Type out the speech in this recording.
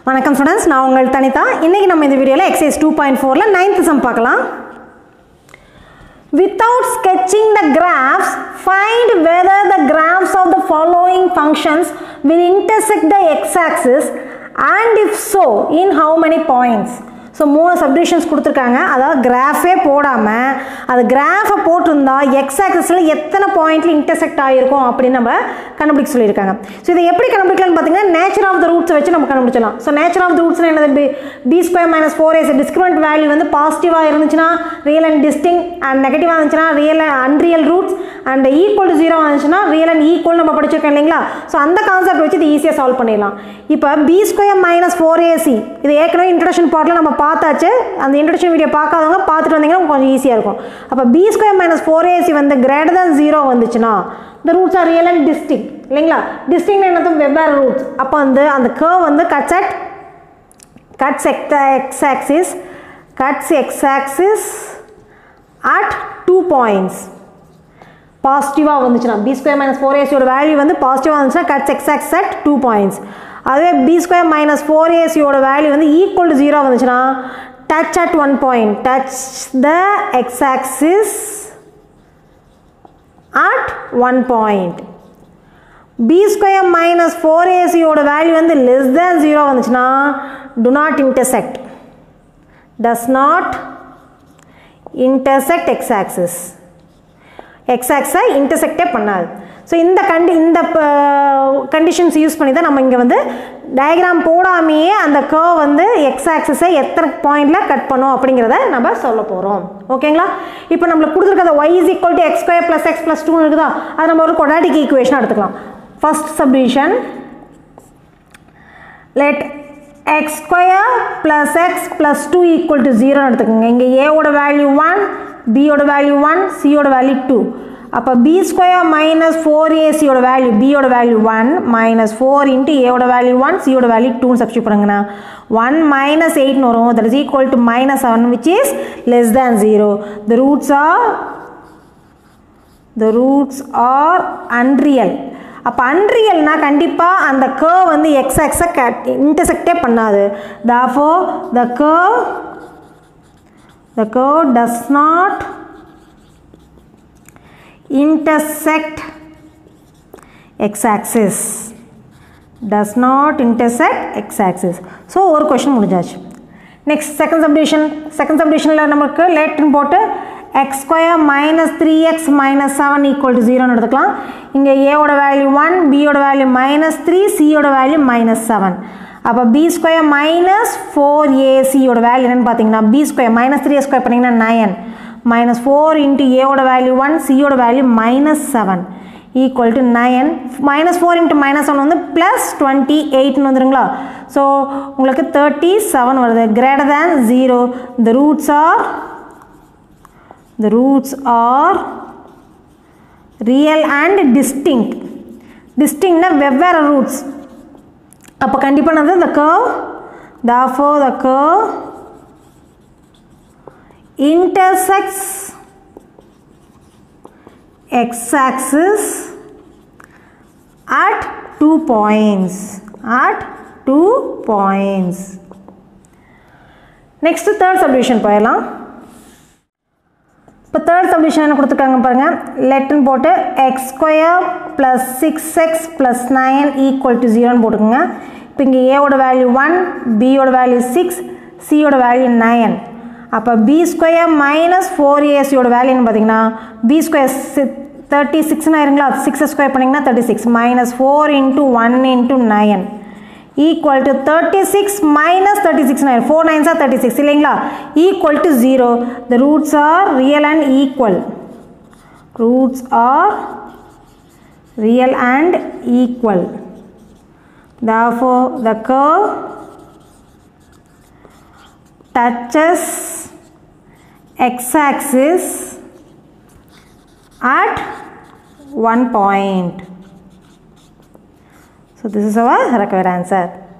வணக்கம் ஸ்டூடெண்ட்ஸ் நான் உங்கள் தனிதா இன்றைக்கி நம்ம இந்த வீடியோவில் எக்ஸைஸ் டூ பாயிண்ட் ஃபோரில் நைன்த் சம் பார்க்கலாம் Without sketching the graphs, find whether the graphs of the following functions will intersect the x-axis and if so, in how many points? so மூணு சப்டிஷன்ஸ் கொடுத்துருக்காங்க. அதாவது கிராஃபே போடாமல் அது கிராஃபை போட்டிருந்தா எக்ஸ் ஆக்சஸில் எத்தனை பாயிண்ட்ல இன்டர்செக்ட் ஆகிருக்கும் அப்படின்னு நம்ம கண்டுபிடிக்க சொல்லியிருக்காங்க. ஸோ இதை எப்படி கண்டுபிடிக்கலாம்னு பார்த்தீங்கன்னா நேச்சர் ஆஃப் த ரூட்ஸை வச்சு நம்ம கண்டுபிடிச்சலாம் so nature of the roots என்னது? B b square minus four a c discriminant value வந்து பாசிட்டிவாக இருந்துச்சுன்னா ரியல் அண்ட் டிஸ்டிங் அண்ட் நெகட்டிவாக இருந்துச்சுன்னா real unreal roots and equal to zero இருந்துச்சுன்னா ரியல் அண்ட் ஈக்குவல் நம்ம படிச்சிருக்கோம் இல்லைங்களா? ஸோ அந்த கான்செப்ட் வச்சு இது ஈஸியாக சால்வ் பண்ணிடலாம். இப்போ b square minus four a c இது ஏற்கனவே இன்ட்ரடக்ஷன் பார்ட்டில் நம்ம பார்த்தாச்சு. அந்த இன்ட்ரடக்ஷன் வீடியோ பார்க்காதவங்க பார்த்துட்டு வந்தீங்கன்னா கொஞ்சம் ஈஸியாக இருக்கும். அப்போ B square minus four AC வந்து கிரேட்டர் தான் ஜீரோ வந்துச்சுன்னா இந்த roots are real and distinct இல்லைங்களா? டிஸ்டிங் என்னதும் வெவ்வேறு ரூட்ஸ் அப்போ வந்து அந்த கர்வ் வந்து cuts at cuts x x axis cuts x axis at two points பாசிட்டிவாக வந்துச்சுன்னா பி ஸ்கொயர் மைனஸ் ஃபோர் ஏசியோட வேல்யூ வந்து பாசிட்டிவாக வந்துச்சுன்னா cuts x axis at two points அதுவே பி ஸ்கொயர் மைனஸ் ஃபோர் ஏசியோட வேல்யூ வந்து ஈக்குவல் டு ஜீரோ வந்துச்சுன்னா touch at one point touch the x axis at one point b square minus four ஏசியோட value வந்து less than zero வந்துச்சுன்னா do not intersect does not intersect x axis x ஆக்ஸை இன்டர்செக்டே பண்ணாது. So இந்த கண்டி இந்த conditions use பண்ணி தான் நம்ம இங்கே வந்து டயக்ராம் போடாமையே அந்த கர்வ் வந்து எக்ஸ் ஆக்சஸை எத்தனை பாயிண்டில் கட் பண்ணோம் அப்படிங்கிறத நம்ம சொல்ல போகிறோம் ஓகேங்களா இப்போ நம்மளுக்கு கொடுத்துருக்கத y is equal to x square plus x plus two இருக்குதா? அது நம்ம ஒரு கொடாட்டிக் ஈக்குவேஷன் எடுத்துக்கலாம். First subdivision let x square plus x plus two equal to ஜீரோன்னு எடுத்துக்கோங்க. இங்கே ஏவோட வேல்யூ ஒன் பியோட வேல்யூ ஒன் சியோட வேல்யூ டூ அப்போ பி ஸ்கொயர் மைனஸ் ஃபோர் ஏசியோட வேல்யூ பியோட value one minus four into ஏவோட வேல்யூ ஒன் சியோட வேல்யூ டூன்னு சப்ஸ்டியூட் பண்ணுங்கண்ணா. ஒன் மைனஸ் எயிட்னு வரும். That is equal to minus seven which is less than zero the roots are the roots are unreal அப்போ அன்ரியல்னா கண்டிப்பாக அந்த கர்வ் வந்து எக்ஸ் எக்ஸை க இன்டர்செக்டே பண்ணாது. Therefore the curve the curve does not intersect x-axis. Does not intersect x-axis. So ஒரு question முடிஞ்சாச்சு. Next second subdivision. செகண்ட் subdivisionல நமக்கு லேட்டுன்னு போட்டு x square minus three x minus seven equal to ஜீரோன்னு எடுத்துக்கலாம். இங்கே ஓட வேல்யூ ஒன் பியோட வேல்யூ மைனஸ் த்ரீ சியோட வேல்யூ மைனஸ் செவன் அப்போ பி ஸ்கொயர் மைனஸ் ஃபோர் ஏசியோட வேல்யூ என்னென்னு பார்த்தீங்கன்னா b square minus three square பண்ணிங்கன்னா நயன் மைனஸ் ஃபோர் இன்ட்டு ஏவோட வேல்யூ ஒன் சியோட value minus seven equal to nine minus four into minus one வந்து plus twenty எயிட்னு வந்துருங்களா? ஸோ உங்களுக்கு தேர்ட்டி செவன் வருது. Greater than zero the roots are the roots are real and distinct டிஸ்டிங்னா வெவ்வேறு roots அப்போ கண்டிப்பாக நான் the curve therefore the curve intersects x-axis at two points at two points. Next third subdivision போயிடலாம். இப்போ third submission என்ன கொடுத்துருக்காங்க பாருங்கள் லெட்டுன்னு போட்டு x square plus six x plus nine equal to ஜீரோன்னு போட்டுக்கோங்க. இப்போ இங்கே ஏவோட வேல்யூ ஒன் பியோட வேல்யூ சிக்ஸ் சியோட வேல்யூ நைன் அப்போ பி ஸ்கொயர் மைனஸ் ஃபோர் ஏசியோட வேல்யூன்னு பார்த்தீங்கன்னா பி ஸ்கொயர் தேர்ட்டி சிக்ஸ்னு ஆயிருங்களா சிக்ஸ் ஸ்கொயர் பண்ணிங்கன்னா thirty six minus four into one into nine equal to thirty six minus thirty six nine four நைன்ஸாக thirty six இல்லைங்களா? Equal to zero the roots are real and equal roots are real and equal therefore the curve touches x-axis at one point. So this is our required answer.